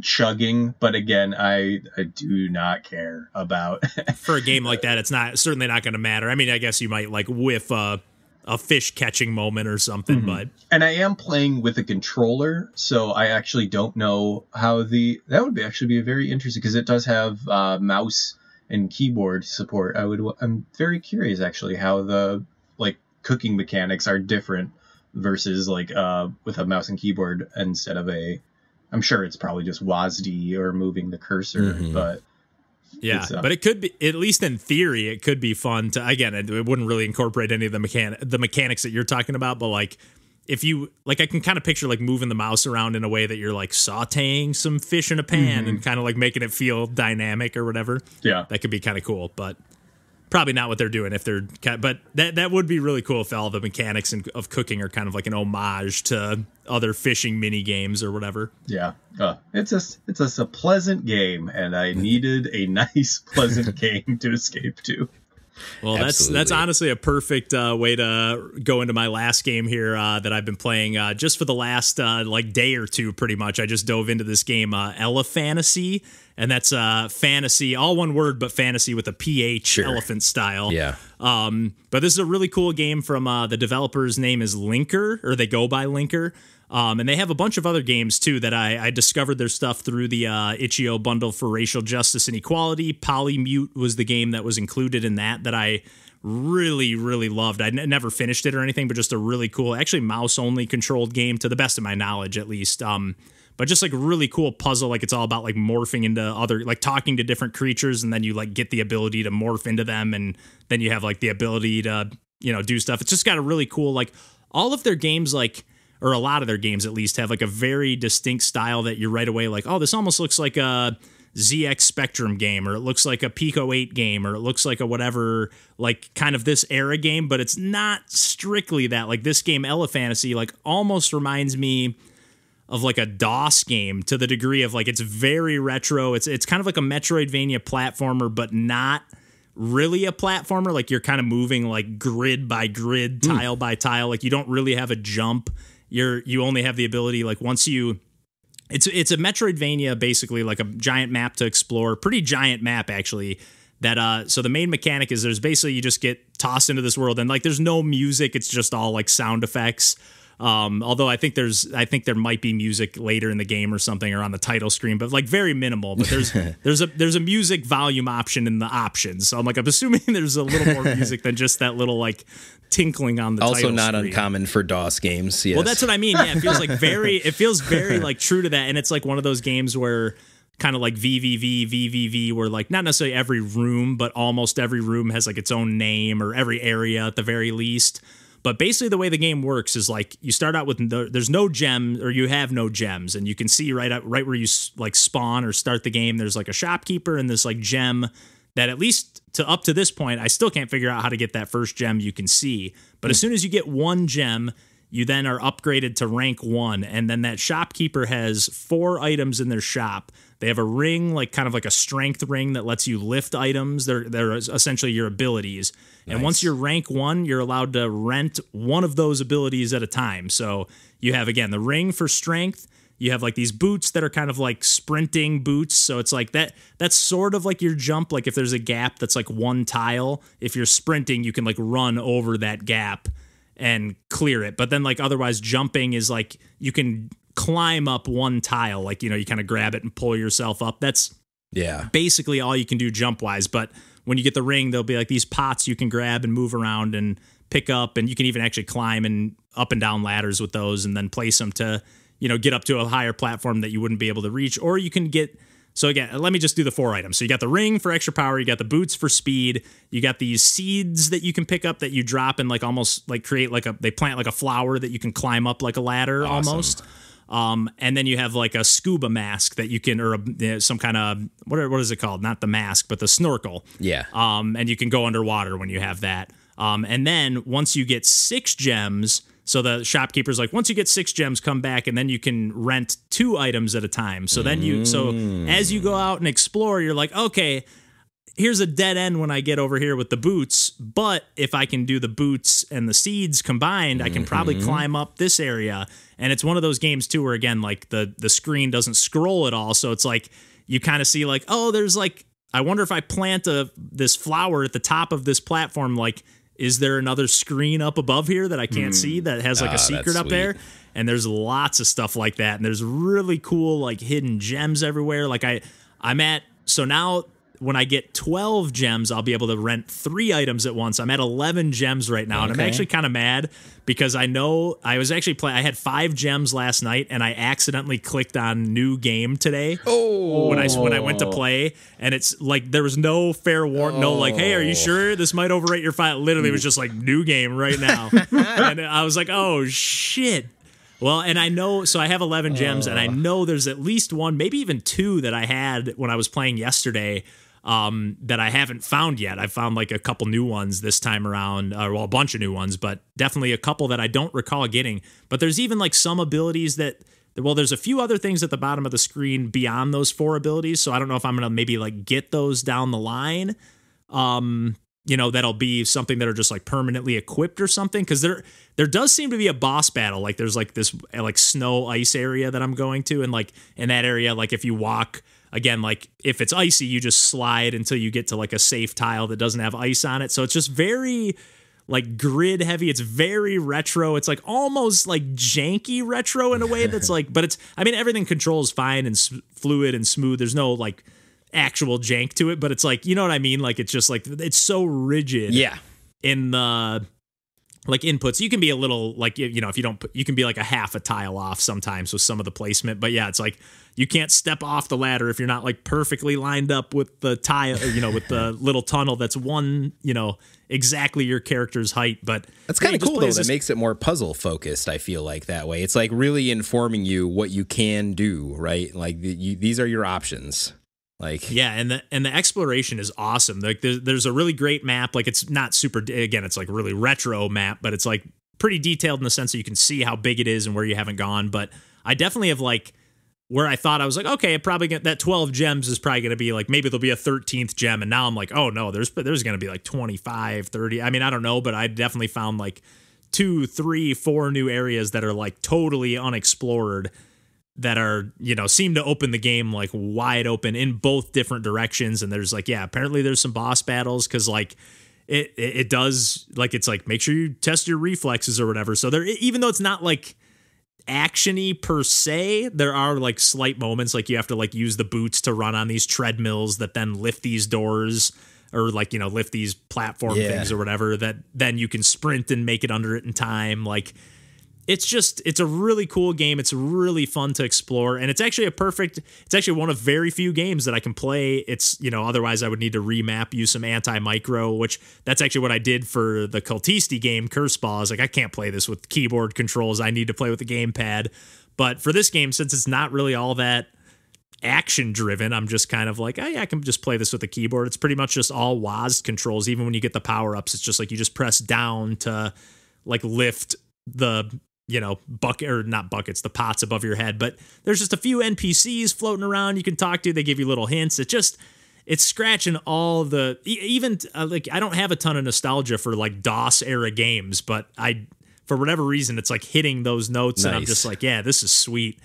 chugging but again i i do not care about For a game like that, it's not certainly not going to matter. I mean, I guess you might like whiff a a fish catching moment or something, Mm-hmm. but and I am playing with a controller, so I actually don't know how the that would be actually be very interesting because it does have uh, mouse and keyboard support. I would I'm very curious actually how the like cooking mechanics are different versus like uh with a mouse and keyboard instead of a. I'm sure it's probably just WASD or moving the cursor, Mhm. but Yeah, uh, but it could be at least in theory, it could be fun to. Again, it, it wouldn't really incorporate any of the mechan the mechanics that you're talking about, but like if you like, I can kind of picture like moving the mouse around in a way that you're like sautéing some fish in a pan Mm-hmm. and kind of like making it feel dynamic or whatever. yeah. That could be kind of cool, but probably not what they're doing if they're but that that would be really cool if all the mechanics of cooking are kind of like an homage to other fishing mini games or whatever yeah uh, it's a it's a, a pleasant game and i needed a nice pleasant game to escape to well, that's Absolutely. that's honestly a perfect uh, way to go into my last game here uh, that I've been playing uh, just for the last uh, like day or two, pretty much. I just dove into this game, uh, Elephantasy, and that's uh, fantasy, all one word, but fantasy with a PH, sure. elephant style. Yeah. Um, but this is a really cool game from uh, the developer's name is Linker, or they go by Linker. Um, and they have a bunch of other games too that I, I discovered their stuff through the uh, itch.io bundle for racial justice and equality. Polymute was the game that was included in that that I really really loved. I n- never finished it or anything, but just a really cool, actually mouse only controlled game to the best of my knowledge at least. Um, but just like really cool puzzle like it's all about like morphing into other like talking to different creatures and then you like get the ability to morph into them and then you have like the ability to you know do stuff it's just got a really cool like all of their games like or a lot of their games at least have like a very distinct style that you're right away like oh this almost looks like a ZX Spectrum game, or it looks like a Pico 8 game, or it looks like a whatever, like kind of this era game, but it's not strictly that. Like this game, Elephantasy, like almost reminds me of like a DOS game to the degree of like it's very retro. It's it's kind of like a Metroidvania platformer, but not really a platformer. Like you're kind of moving like grid by grid, mm. tile by tile. Like you don't really have a jump. You're you only have the ability like once you it's it's a Metroidvania basically like a giant map to explore. Pretty giant map actually. That uh so the main mechanic is there's basically you just get tossed into this world and like there's no music, it's just all like sound effects. Um, although I think there's, I think there might be music later in the game or something or on the title screen, but like very minimal. But there's there's a there's a music volume option in the options. So I'm like I'm assuming there's a little more music than just that little like tinkling on the also not screen. uncommon for DOS games. Yes. Well, that's what I mean. Yeah, it feels like very it feels very like true to that, and it's like one of those games where kind of like VVV, VVV, where like not necessarily every room, but almost every room has like its own name or every area at the very least. But basically, the way the game works is like you start out with no, there's no gem or you have no gems, and you can see right out, right where you like spawn or start the game. There's like a shopkeeper and this like gem that at least to up to this point, I still can't figure out how to get that first gem you can see. But mm. as soon as you get one gem, you then are upgraded to rank one, and then that shopkeeper has four items in their shop. They have a ring, like kind of like a strength ring that lets you lift items. They're they're essentially your abilities. Nice. And once you're rank one, you're allowed to rent one of those abilities at a time. So you have again the ring for strength. You have like these boots that are kind of like sprinting boots. So it's like that that's sort of like your jump. Like if there's a gap that's like one tile, if you're sprinting, you can like run over that gap and clear it. But then like otherwise jumping is like you can climb up one tile, like you know, you kind of grab it and pull yourself up. That's yeah. Basically all you can do jump wise, but when you get the ring, there'll be like these pots you can grab and move around and pick up and you can even actually climb and up and down ladders with those and then place them to, you know, get up to a higher platform that you wouldn't be able to reach or you can get so again, let me just do the four items. So you got the ring for extra power, you got the boots for speed, you got these seeds that you can pick up that you drop and like almost like create like a they plant like a flower that you can climb up like a ladder awesome. almost. Um, and then you have like a scuba mask that you can, or a, some kind of what what is it called? Not the mask, but the snorkel. Yeah. Um, and you can go underwater when you have that. Um, and then once you get six gems, so the shopkeeper's like, once you get six gems, come back, and then you can rent two items at a time. So then you, so as you go out and explore, you're like, okay, here's a dead end when I get over here with the boots. But if I can do the boots and the seeds combined, I can probably mm-hmm. climb up this area. And it's one of those games too, where again, like the the screen doesn't scroll at all, so it's like you kind of see like, oh, there's like, I wonder if I plant a this flower at the top of this platform, like is there another screen up above here that I can't mm. see that has like ah, a secret up there? And there's lots of stuff like that. And there's really cool like hidden gems everywhere. Like I I'm at so now when I get 12 gems, I'll be able to rent three items at once. I'm at 11 gems right now, okay. and I'm actually kind of mad because I know I was actually playing. I had five gems last night, and I accidentally clicked on new game today. Oh, when I when I went to play, and it's like there was no fair warning, oh. no like, hey, are you oh. sure this might overwrite your file? Literally, it was just like new game right now, and I was like, oh shit. Well, and I know, so I have 11 gems, uh. and I know there's at least one, maybe even two that I had when I was playing yesterday um, that I haven't found yet. I found like a couple new ones this time around, or well, a bunch of new ones, but definitely a couple that I don't recall getting. But there's even like some abilities that, well, there's a few other things at the bottom of the screen beyond those four abilities. So I don't know if I'm gonna maybe like get those down the line. Um, you know that'll be something that are just like permanently equipped or something because there there does seem to be a boss battle like there's like this like snow ice area that i'm going to and like in that area like if you walk again like if it's icy you just slide until you get to like a safe tile that doesn't have ice on it. So it's just very like grid heavy. It's very retro. It's like almost like janky retro in a way that's like but it's i mean everything controls fine and s- fluid and smooth. There's no like actual jank to it but it's like you know what i mean? Like it's just like it's so rigid Yeah. in the like inputs you can be a little like you know if you don't put, you can be like a half a tile off sometimes with some of the placement but yeah it's like you can't step off the ladder if you're not like perfectly lined up with the tile uh, you know with the little tunnel that's one you know exactly your character's height but That's kind of cool though. That this- makes it more puzzle focused. I feel like that way. It's like really informing you what you can do, right? Like the, you, these are your options. Like Yeah, and the and the exploration is awesome. Like there's there's a really great map. Like it's not super again, it's like really retro map, but it's like pretty detailed in the sense that you can see how big it is and where you haven't gone. But I definitely have like where I thought I was like, okay, it probably get that 12 gems is probably going to be like maybe there'll be a 13th gem and now I'm like, oh no, there's there's going to be like 25, 30. I mean, I don't know, but I definitely found like two, three, four new areas that are like totally unexplored that are you know seem to open the game like wide open in both different directions. And there's like yeah apparently there's some boss battles because like it, it it does like it's like make sure you test your reflexes or whatever. So there even though it's not like actiony per se there are like slight moments like you have to like use the boots to run on these treadmills that then lift these doors or like you know lift these platform Yeah. things or whatever that then you can sprint and make it under it in time. Like it's just it's a really cool game. It's really fun to explore and it's actually a perfect it's actually one of very few games that i can play. It's you know otherwise i would need to remap use some anti-micro which that's actually what i did for the Kultisti game Curseball i was like i can't play this with keyboard controls. I need to play with the gamepad. But for this game since it's not really all that action driven i'm just kind of like oh, yeah, i can just play this with the keyboard. It's pretty much just all WASD controls. Even when you get the power ups it's just like you just press down to like lift the you know bucket or not buckets the pots above your head but there's just a few npcs floating around you can talk to. They give you little hints. It just it's scratching all the even uh, like i don't have a ton of nostalgia for like dos era games but i for whatever reason it's like hitting those notes and i'm just like yeah this is sweet.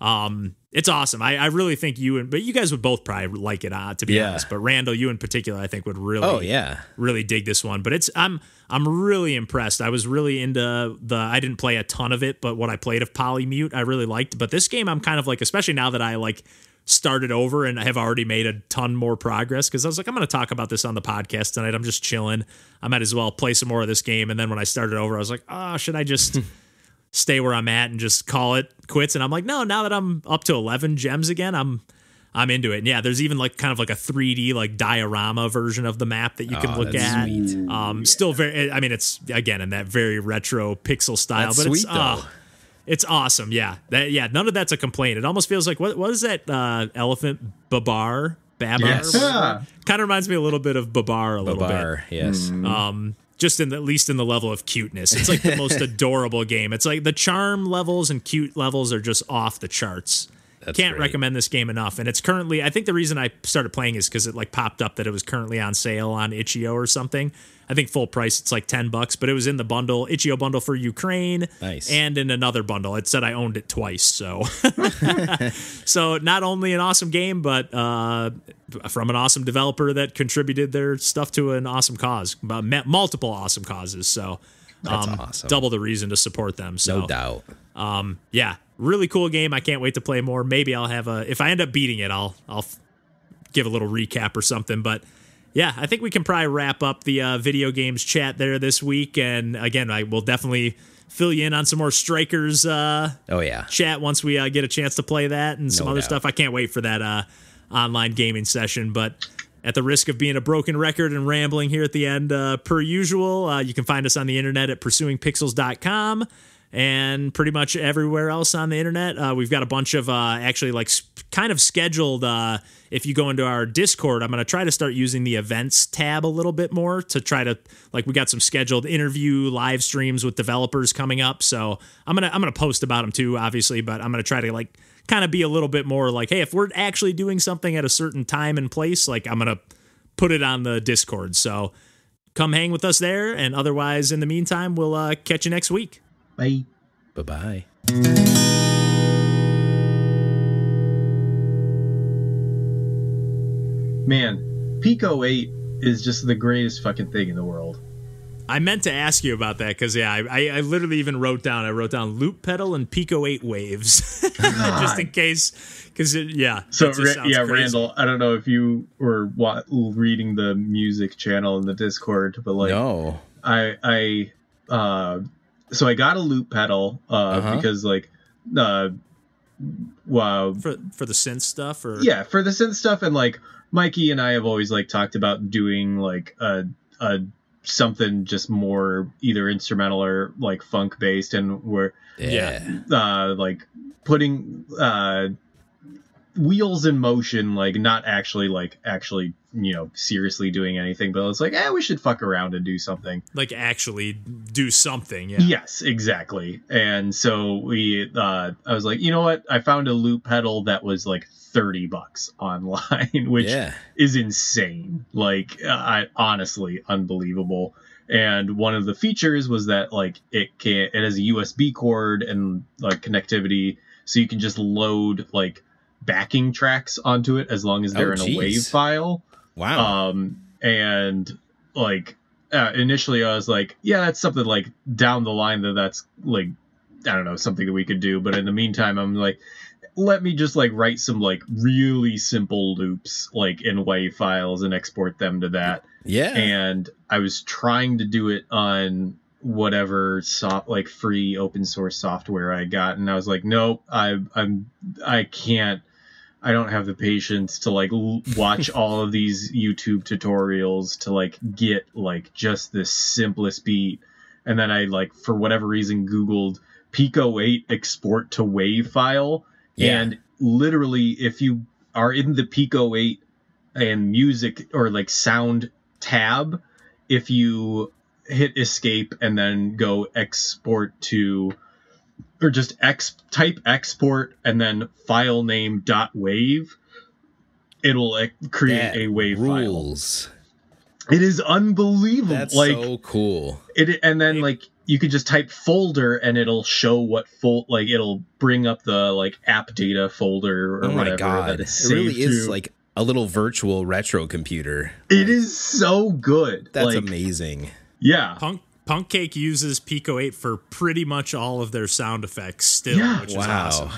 Um it's awesome. I, I really think you and but you guys would both probably like it uh, to be Yeah. honest but randall you in particular i think would really oh yeah. really dig this one but it's i'm i'm really impressed. I was really into the i didn't play a ton of it but what i played of polymute i really liked. But this game i'm kind of like especially now that i like started over and I have already made a ton more progress because i was like i'm going to talk about this on the podcast tonight. I'm just chilling. I might as well play some more of this game. And then when i started over i was like oh should i just stay where i'm at and just call it quits? And i'm like no now that i'm up to 11 gems again i'm I'm into it. And yeah, there's even like kind of like a 3D like diorama version of the map that you can Oh, look that's at. sweet. Um, still very. I mean, it's again in that very retro pixel style, That's but it's sweet, though. oh, it's awesome. Yeah, that yeah. None of that's a complaint. It almost feels like what what is that uh, elephant babar babar? Yes. Yeah. Kind of reminds me a little bit of babar a little Bar, yes. bit. Um, just in the, at least in the level of cuteness, it's like the most adorable game. It's like the charm levels and cute levels are just off the charts. That's Can't great. recommend this game enough. And it's currently, I think the reason I started playing is because it like popped up that it was currently on sale on Itch.io or something. I think full price it's like 10 bucks, but it was in the bundle, Itch.io bundle for Ukraine. Nice. And in another bundle. It said I owned it twice. So, so not only an awesome game, but uh, from an awesome developer that contributed their stuff to an awesome cause, multiple awesome causes. So, um, awesome. double the reason to support them. So, No doubt. um, yeah, really cool game. I can't wait to play more. Maybe I'll have a. If I end up beating it, I'll I'll give a little recap or something. But yeah, I think we can probably wrap up the uh, video games chat there this week. And again, I will definitely fill you in on some more strikers uh, Oh yeah. chat once we uh, get a chance to play that and some No other doubt. stuff. I can't wait for that uh, online gaming session, but. At the risk of being a broken record and rambling here at the end, uh, per usual, uh, you can find us on the internet at pursuingpixels.com. and pretty much everywhere else on the internet. Uh, we've got a bunch of uh, actually like kind of scheduled. Uh, if you go into our Discord, I'm going to try to start using the events tab a little bit more to try to like we got some scheduled interview live streams with developers coming up. So I'm gonna I'm gonna post about them too, obviously, but I'm gonna try to like kind of be a little bit more like, hey, if we're actually doing something at a certain time and place, like I'm gonna put it on the Discord. So come hang with us there, and otherwise, in the meantime, we'll uh, catch you next week. Bye. Bye bye. Man, Pico 8 is just the greatest fucking thing in the world. I meant to ask you about that because yeah, I, I, I literally even wrote down I wrote down loop pedal and Pico eight waves just in case because yeah. So it just Ra- yeah, crazy. Randall, I don't know if you were wa- reading the music channel in the Discord, but like no. I I uh so I got a loop pedal uh Uh-huh. because like uh wow for for the synth stuff or yeah for the synth stuff and like Mikey and I have always like talked about doing like a a something just more either instrumental or like funk based and we're Yeah. uh like putting uh wheels in motion like not actually like actually you know seriously doing anything but it's like eh we should fuck around and do something like actually do something yeah Yes, exactly. And so we uh I was like, you know what? I found a loop pedal that was like 30 bucks online, which yeah. is insane. Like uh, I honestly unbelievable. And one of the features was that like it can it has a USB cord and like connectivity so you can just load like backing tracks onto it as long as they're Oh, in a geez. wave file Wow. um and like uh, initially i was like yeah that's something like down the line that that's like i don't know something that we could do but in the meantime i'm like let me just like write some like really simple loops like in wave files and export them to that yeah. and i was trying to do it on whatever soft like free open source software i got and i was like nope i i'm i can't i don't have the patience to like l- watch all of these youtube tutorials to like get like just the simplest beat and then i like for whatever reason googled pico 8 export to wave file Yeah. and literally if you are in the pico 8 and music or like sound tab if you hit escape and then go export to or just ex type export and then file name dot wave it'll create That a wave file rules. it is unbelievable That's like so cool. it and then like you could just type folder and it'll show what fold like it'll bring up the like app data folder or Oh my whatever god. that It it's really saved is to. like a little virtual retro computer. it is so good That's like, amazing. yeah Punk PUNKCAKE uses Pico 8 for pretty much all of their sound effects still, Yeah. which is Wow. awesome.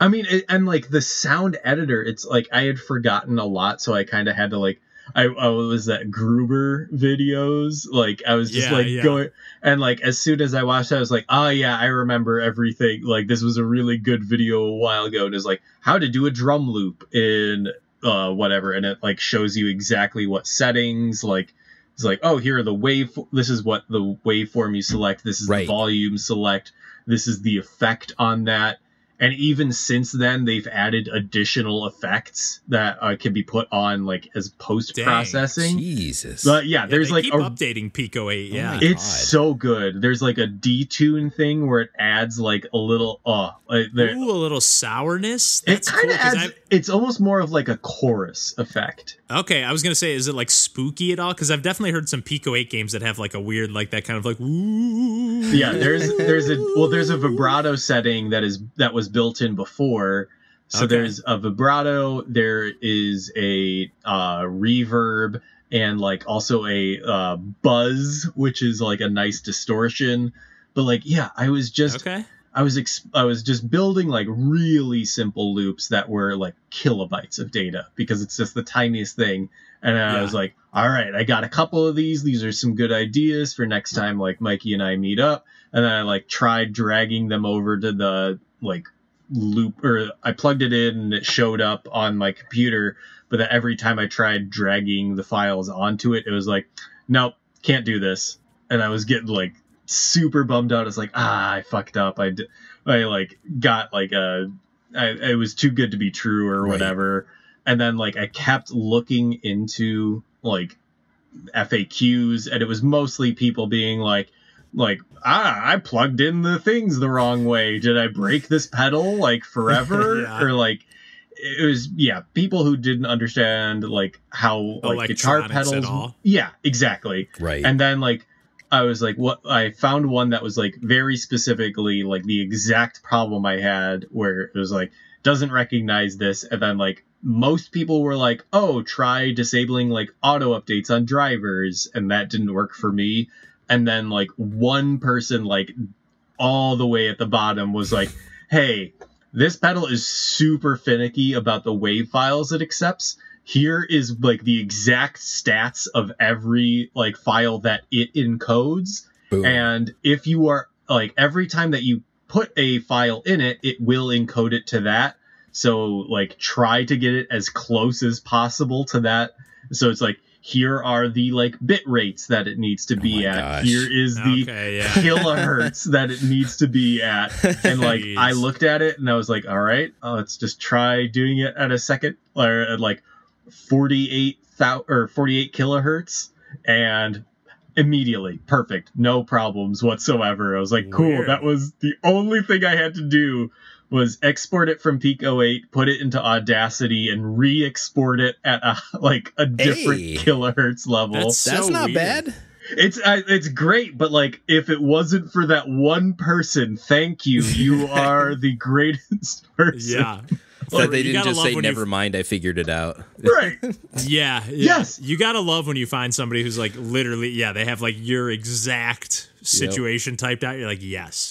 I mean, it, and like the sound editor, it's like I had forgotten a lot, so I kind of had to like. I, I was at Gruber videos, like I was just Yeah, like yeah. going, and like as soon as I watched, it, I was like, oh yeah, I remember everything. Like this was a really good video a while ago, and it's like how to do a drum loop in uh whatever, and it like shows you exactly what settings, like it's like oh here are the wave, this is what the waveform you select, this is Right. the volume select, this is the effect on that and even since then they've added additional effects that uh, can be put on like as post processing Jesus. but yeah, there's they like keep a, updating Pico 8, Oh yeah. my it's God. so good there's like a detune thing where it adds like a little uh there, Ooh, a little sourness. it That's kind cool. of 'cause adds it's almost more of like a chorus effect okay, I was gonna say, is it like spooky at all? Because I've definitely heard some Pico 8 games that have like a weird, like that kind of like ooh. yeah there's there's a well there's a vibrato setting that is that was built in before so Okay. there's a vibrato there is a uh reverb and like also a uh buzz which is like a nice distortion but like yeah i was just Okay. i was ex- i was just building like really simple loops that were like kilobytes of data because it's just the tiniest thing and i Yeah. was like all right i got a couple of these these are some good ideas for next time like mikey and i meet up and then i like tried dragging them over to the like loop or i plugged it in and it showed up on my computer but that every time i tried dragging the files onto it it was like nope can't do this and i was getting like super bummed out. It's like, ah, I fucked up. I, d- I like got like a, I, it was too good to be true or Right. whatever. And then like I kept looking into like FAQs, and it was mostly people being like, like ah, I plugged in the things the wrong way. Did I break this pedal like forever Yeah. or like? It was yeah, people who didn't understand like how like guitar Electronics at pedals. all. Yeah, exactly. Right. And then like I was like, what? I found one that was like very specifically like the exact problem I had, where it was like doesn't recognize this, and then like most people were like, oh, try disabling like auto updates on drivers, and that didn't work for me. And then like one person like all the way at the bottom was like, hey, this pedal is super finicky about the wave files it accepts. Here is like the exact stats of every like file that it encodes. Boom. and if you are like every time that you put a file in it it will encode it to that. So like try to get it as close as possible to that. So it's like here are the like bit rates that it needs to be my at gosh. here is the Okay, yeah. kilohertz that it needs to be at and like Jeez. i looked at it and i was like all right uh, let's just try doing it at a second or at like 48 thou- or 48 kilohertz and immediately perfect no problems whatsoever i was like cool Weird. that was the only thing i had to do was export it from Pico 8 put it into audacity and re-export it at a like a different Hey. kilohertz level That's That's so not weird. bad. it's I, it's great, but like if it wasn't for that one person, thank you. You are the greatest person. Yeah. That they didn't just say, when you- "Never mind, I figured it out." Right. Yeah, yeah. Yes. You gotta love when you find somebody who's like literally, yeah, they have like your exact situation typed out. You're like, yes,